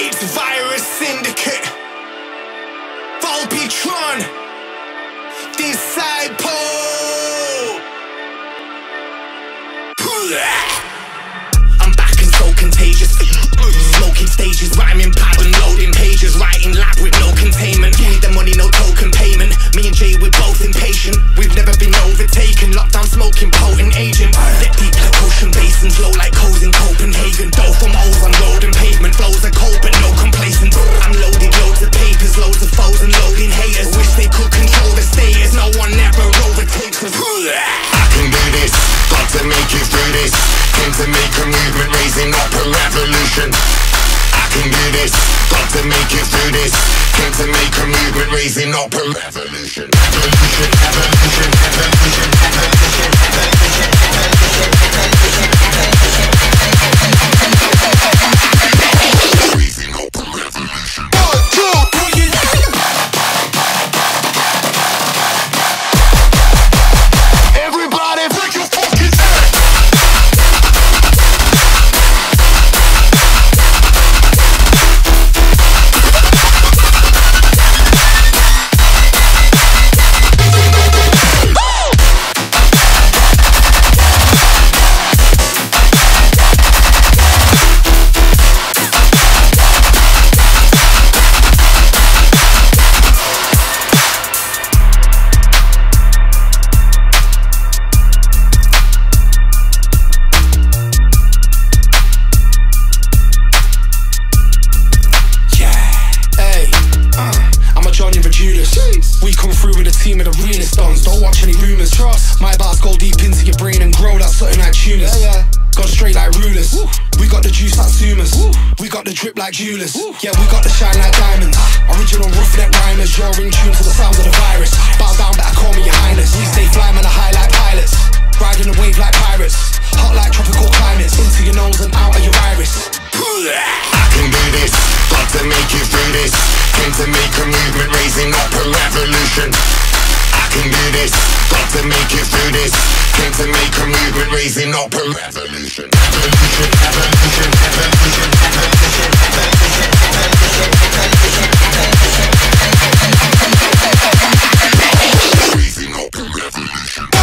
It's Virus Syndicate. Volpitron. Disciple. I'm back and so contagious. Smoking stages, rhyming pattern, loading pages, writing lab with no containment. Need the money, no token this. Came to make a movement, raising up a revolution. I can do this, got to make it through this. Came to make a movement, raising up a revolution. Revolution, evolution, the drip like jewelers. Yeah, we got the shine like diamonds. Original rough neck rhymers. You're in tune to the sounds of the virus. Bow down, better call me your highness. We stay fly, man, a high like pilots. Riding the wave like pirates. Hot like tropical climates. Into your nose and out of your iris. I can do this, got to make it through this. Came to make a movement, raising up a revolution. I can do this, got to make it through this. Came to make a movement, raising up a revolution. Revolution, evolution, evolution, Station.